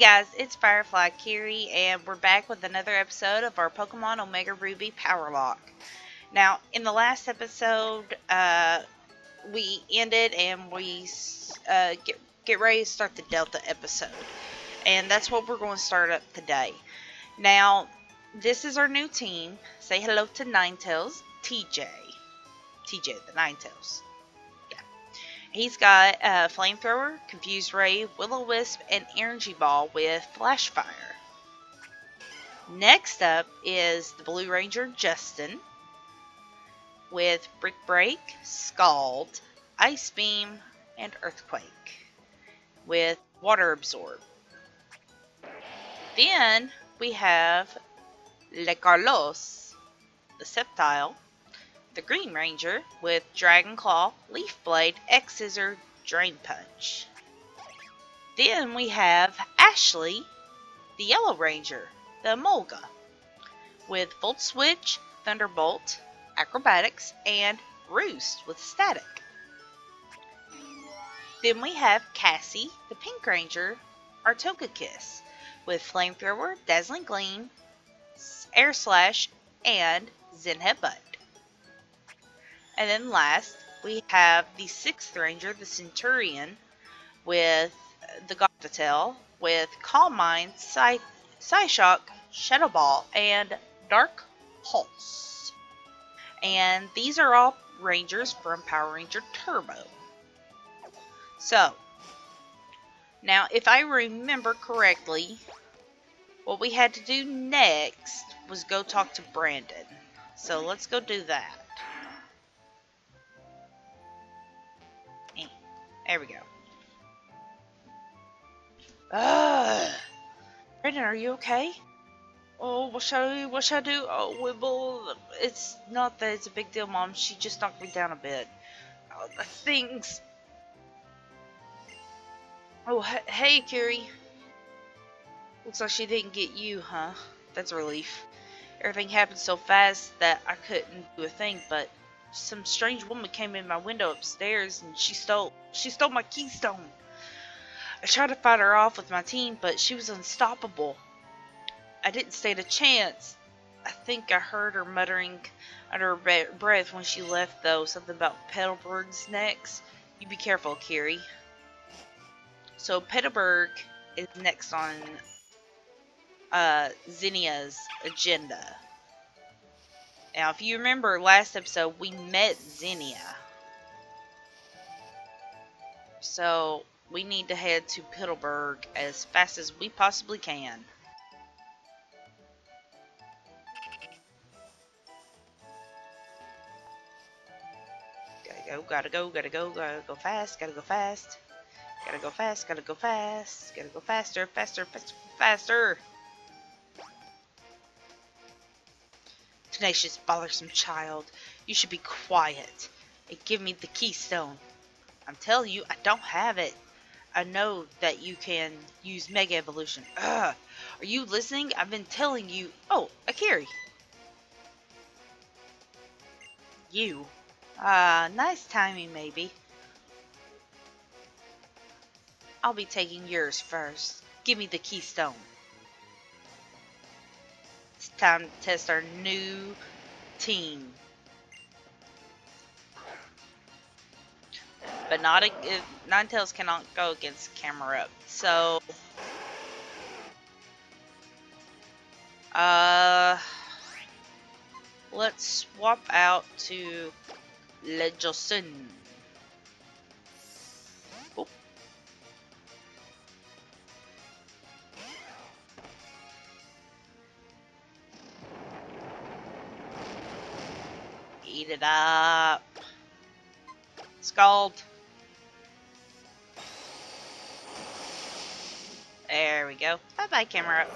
guys, it's Fireflyacire, and we're back with another episode of our Pokemon Omega Ruby PowerLocke. Now, in the last episode, uh, we ended and we uh, get get ready to start the Delta episode, and that's what we're going to start up today. Now, this is our new team. Say hello to Ninetales, TJ, TJ the Ninetales. He's got a flamethrower, confused ray, will o wisp, and energy ball with flash fire. Next up is the Blue Ranger Justin with brick break, scald, ice beam, and earthquake with water absorb. Then we have Le Carlos, the Sceptile, the Green Ranger with Dragon Claw, Leaf Blade, X Scissor, Drain Punch. Then we have Ashley, the Yellow Ranger, the Emolga, with Volt Switch, Thunderbolt, Acrobatics, and Roost with Static. Then we have Cassie, the Pink Ranger, our Togekiss, with Flamethrower, Dazzling Gleam, Air Slash, and Zen Headbutt. And then last, we have the sixth ranger, the Senturion, with the Gothitelle, with Calm Mind, Psy, Psyshock, Shadow Ball, and Dark Pulse. And these are all rangers from Power Ranger Turbo. So, now if I remember correctly, what we had to do next was go talk to Brendan. So let's go do that. There we go. Ugh. Brendan, are you okay? Oh, what shall I do? What shall I do? Oh, Wibble. It's not that it's a big deal, Mom. She just knocked me down a bit. Oh, the things. Oh, hey, Kiri. Looks like she didn't get you, huh? That's a relief. Everything happened so fast that I couldn't do a thing, but some strange woman came in my window upstairs and she stole she stole my keystone. I tried to fight her off with my team, but she was unstoppable. I didn't stand a chance. I think I heard her muttering under her breath when she left, though, something about Petalburg's next. You be careful, Kiri. So Petalburg is next on uh, Zinnia's agenda. Now, if you remember last episode, we met Zinnia. So, we need to head to Petalburg as fast as we possibly can. Gotta go, gotta go, gotta go, gotta go fast, gotta go fast. Gotta go fast, gotta go fast, gotta go faster, faster, faster, faster. Tenacious, bothersome child. You should be quiet and give me the keystone. I'm telling you, I don't have it. I know that you can use Mega Evolution. Ugh. Are you listening? I've been telling you. Oh, Acire. You. Ah, uh, nice timing, maybe. I'll be taking yours first. Give me the keystone It's time to test our new team. But not a, Ninetales cannot go against Camerupt. So uh let's swap out to Lejosin. Eat it up. Scald. There we go. Bye-bye, camera.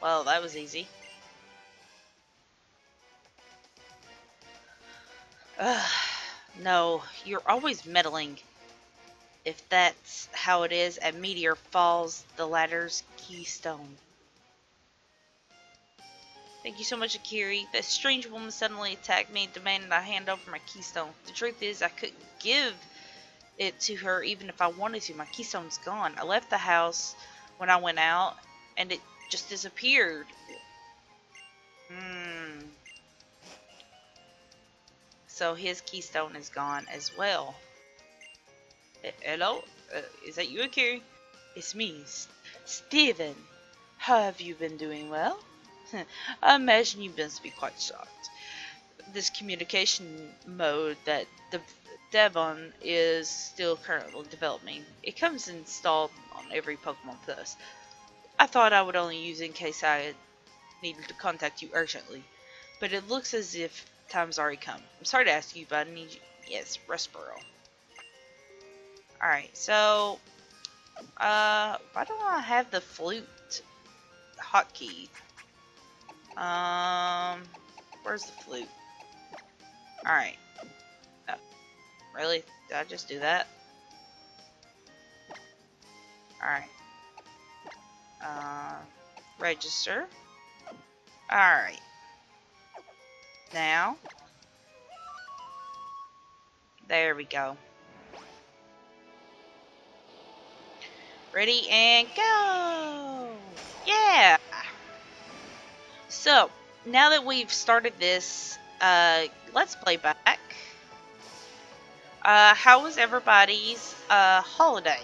Well, that was easy. Ugh, no, you're always meddling. If that's how it is, a meteor falls the ladder's keystone. Thank you so much, Acire. That strange woman suddenly attacked me, demanding I hand over my keystone. The truth is, I couldn't give it to her even if I wanted to. My keystone's gone. I left the house when I went out and it just disappeared. Hmm. So his keystone is gone as well. Eh, hello? Uh, is that you, Akiri? It's me, S Steven. How have you been doing well? I imagine you must be quite shocked. This communication mode that the Devon is still currently developing. It comes installed on every PokéNav Plus. I thought I would only use it in case I needed to contact you urgently, but it looks as if time's already come. I'm sorry to ask you, but I need you. Yes, Rustboro. Alright, so, uh, why don't I have the flute hotkey? Um, where's the flute? Alright. Oh, really? Did I just do that? Alright. Uh, register. Alright. Now. There we go. Ready and go! Yeah! So, now that we've started this, uh, let's play back. Uh, how was everybody's, uh, holiday?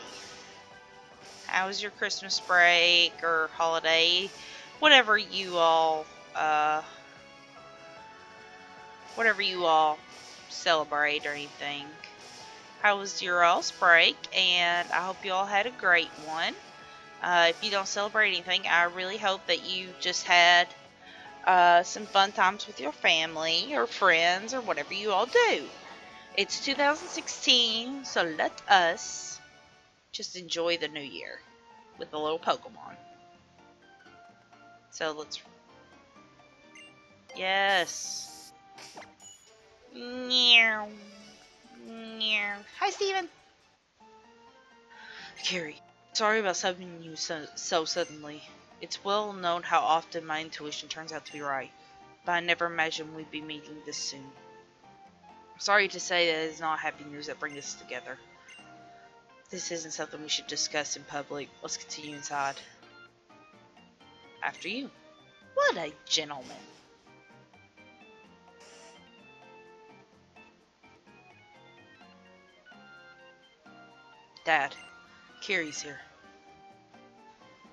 How was your Christmas break or holiday? Whatever you all, uh, whatever you all celebrate or anything. How was your all's break? And I hope you all had a great one. Uh, if you don't celebrate anything, I really hope that you just had uh, some fun times with your family or friends or whatever you all do. It's 2016, so let us just enjoy the new year with a little Pokemon. So let's. Yes. Meow. Meow. Hi, Steven. Carrie, sorry about summoning you so, so suddenly. It's well known how often my intuition turns out to be right, but I never imagined we'd be meeting this soon. Sorry to say that it's not happy news that brings us together. This isn't something we should discuss in public. Let's continue inside. After you. What a gentleman. Dad, Kiri's here.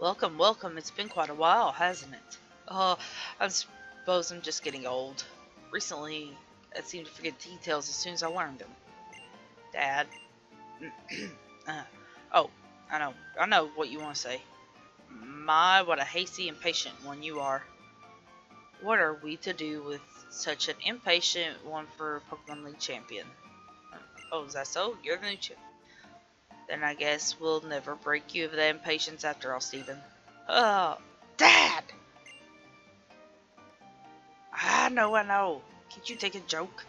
Welcome, welcome. It's been quite a while, hasn't it? Oh, I suppose I'm just getting old. Recently, I seem to forget details as soon as I learned them. Dad. uh, oh, I know. I know what you want to say. My, what a hasty, impatient one you are. What are we to do with such an impatient one for Pokemon League champion? Oh, is that so? You're the new champion. Then I guess we'll never break you of that impatience after all, Steven. Oh, Dad! I know, I know. Can't you take a joke?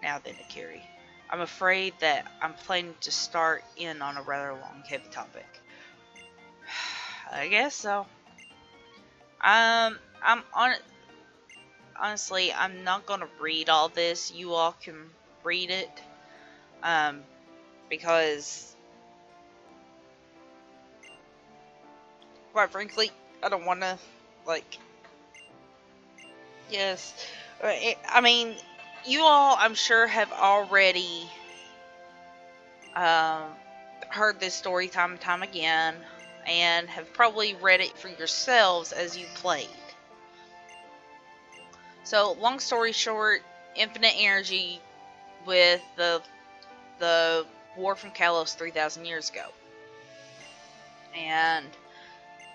Now then, Acire. I'm afraid that I'm planning to start in on a rather long, heavy topic. I guess so. Um, I'm on. Honestly, I'm not gonna read all this. You all can read it. Um, because quite frankly, I don't want to like. Yes, I mean, you all, I'm sure, have already um, heard this story time and time again, and have probably read it for yourselves as you played. So, long story short, infinite energy with the the war from Kalos 3,000 years ago. And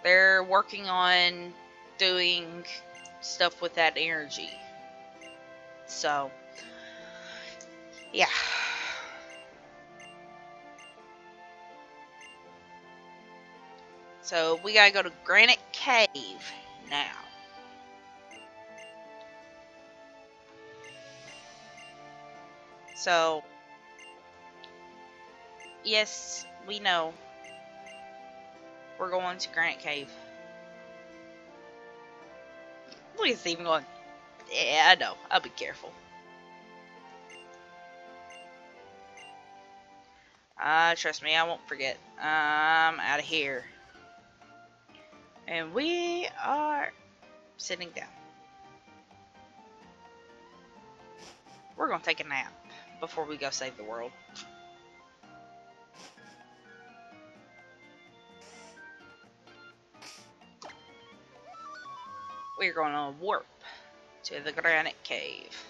they're working on doing stuff with that energy. So, yeah. So, we gotta go to Granite Cave now. So, Yes, we know. We're going to Granite Cave. Look at Steven going, yeah, I know. I'll be careful. Uh, trust me, I won't forget. I'm out of here. And we are sitting down. We're gonna take a nap before we go save the world. We're gonna warp to the granite cave.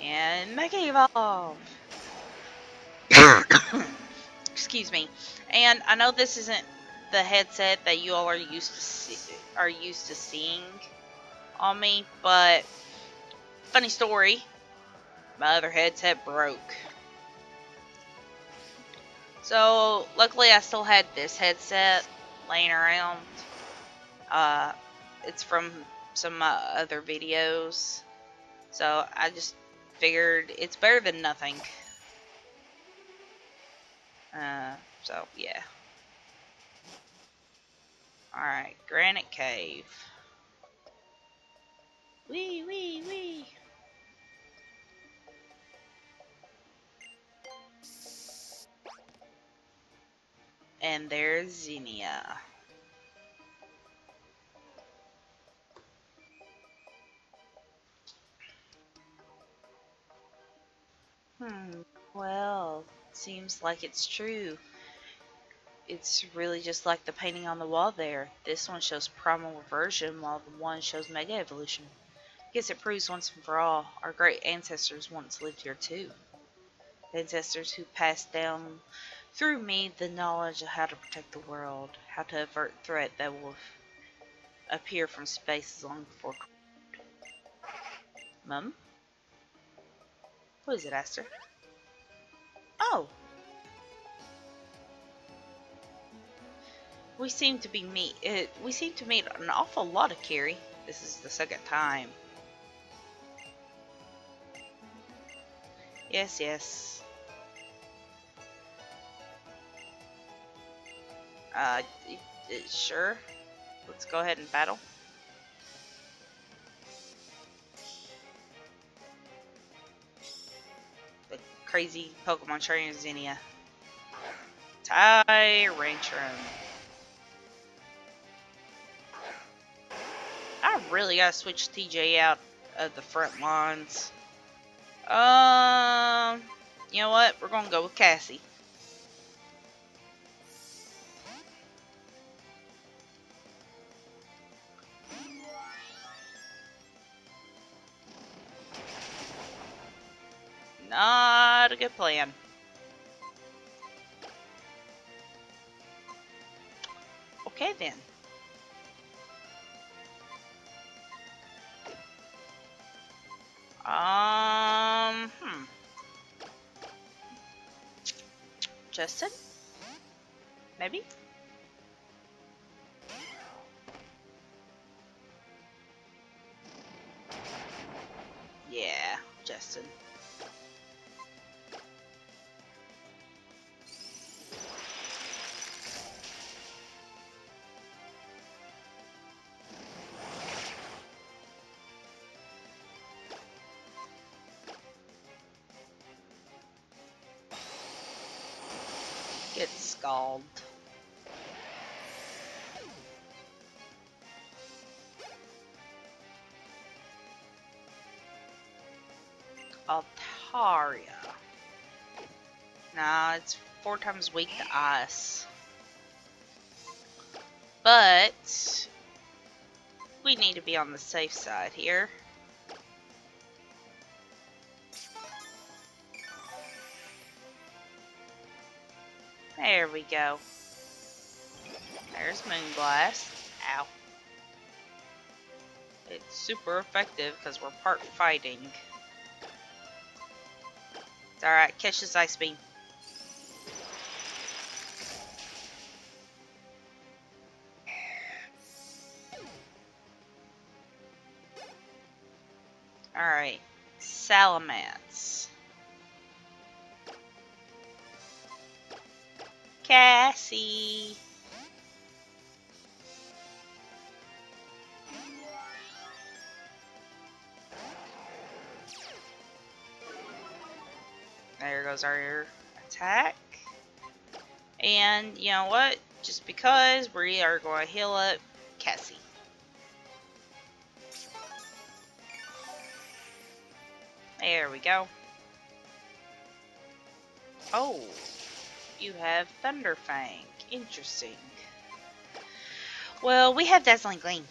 And Mega Evolve! Excuse me. And I know this isn't the headset that you all are used to see, are used to seeing on me, but funny story, my other headset broke. So luckily I still had this headset laying around. Uh, it's from some uh, other videos, so I just figured it's better than nothing. Uh, so yeah. Alright, Granite Cave. Wee, wee, wee. And there's Zinnia. Hmm, well, seems like it's true. It's really just like the painting on the wall there. This one shows primal reversion while the one shows mega evolution. Guess it proves once and for all our great ancestors once lived here too. Ancestors who passed down through me the knowledge of how to protect the world, how to avert threat that will appear from spaces long before. Mum? What is it, Aster? Oh! We seem to be meet. Uh, we seem to meet an awful lot of Kiri. This is the second time. Yes, yes. Uh, sure. Let's go ahead and battle. Crazy Pokemon trainer Zinnia. Tyrantrum. I really gotta switch TJ out of the front lines. Um, you know what? We're gonna go with Cassie. Not a good plan. Okay then. Um, hmm. Justin? Maybe? Get scalded. Altaria. Nah, it's four times weak to ice. But we need to be on the safe side here. There we go. There's Moonblast. Ow. It's super effective because we're part fighting. Alright, catch this ice beam. Alright, Salamence. Cassie. There goes our attack. And you know what? Just because we are going to heal up Cassie. There we go. You have Thunderfang. Interesting. Well, we have Dazzling Gleam.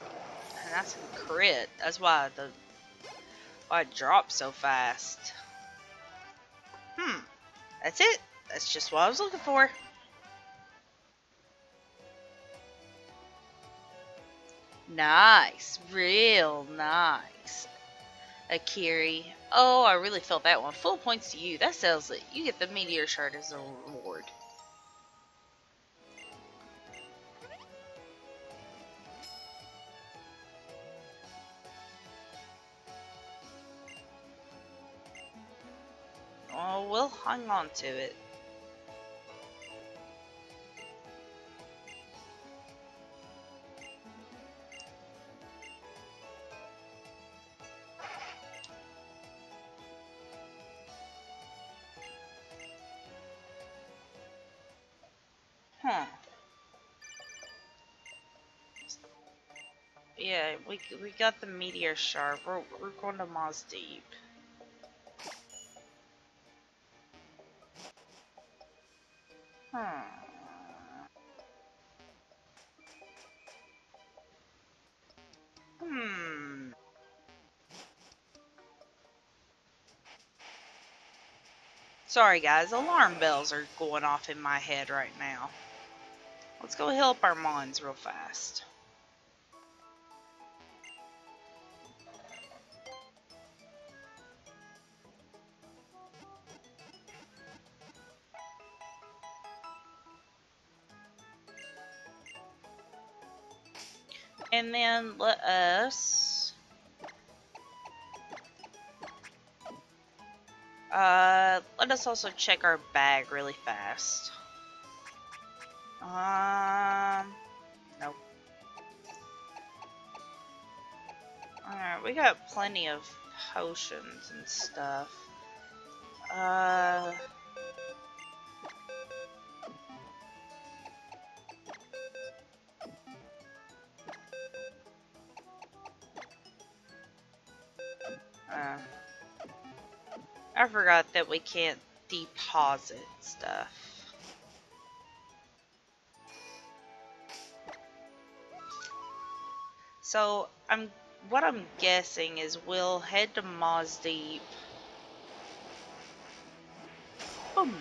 And that's a crit. That's why the why it dropped so fast. Hmm. That's it. That's just what I was looking for. Nice. Real nice. Acire. Oh, I really felt that one. Full points to you. That sells it. You get the meteor shard as a reward. Oh, we'll hang on to it. Huh. Yeah, we we got the meteor shard. We're we're going to Mossdeep. Hmm. Sorry guys, alarm bells are going off in my head right now. Let's go heal up our mons real fast. And then let us uh let us also check our bag really fast. Um nope. Alright, we got plenty of potions and stuff. Uh Uh, I forgot that we can't deposit stuff. So I'm what I'm guessing is we'll head to Mossdeep. Boom.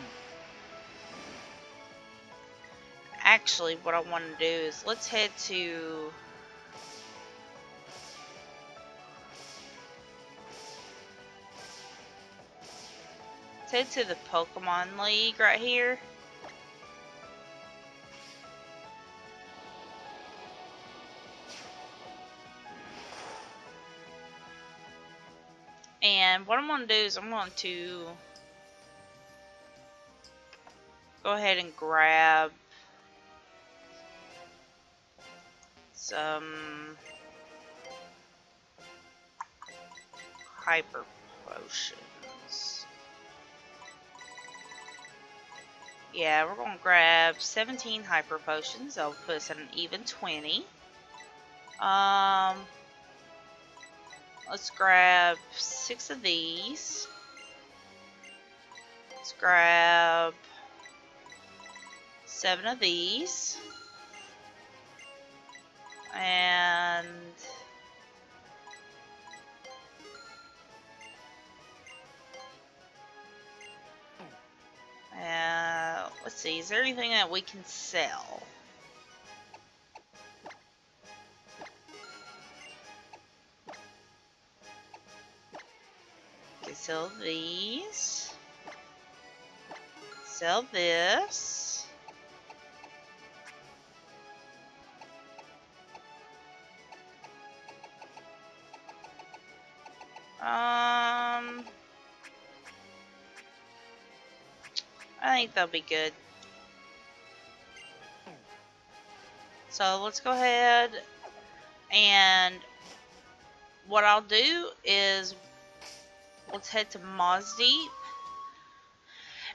Actually, what I want to do is let's head to head to the Pokemon League right here. And what I'm going to do is I'm going to go ahead and grab some hyper potions. Yeah, we're going to grab 17 hyper potions. That'll put us at an even 20. Um, let's grab six of these. Let's grab seven of these. And Uh, let's see, is there anything that we can sell? Sell these. Sell this. Um... I think that'll be good. So let's go ahead and what I'll do is let's head to Mossdeep.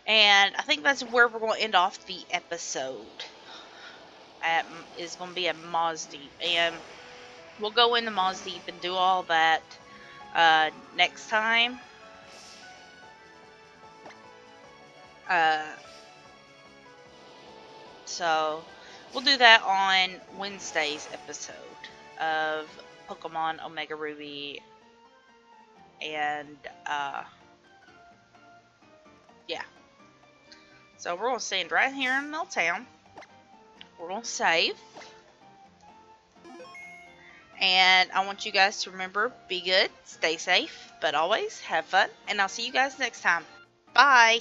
And I think that's where we're going to end off the episode. At, is going to be at Mossdeep. And we'll go into Mossdeep and do all that uh, next time. Uh, so we'll do that on Wednesday's episode of Pokemon Omega Ruby and uh, yeah. So we're gonna stand right here in Milltown. We're gonna save. And I want you guys to remember, be good, stay safe, but always have fun. And I'll see you guys next time. Bye.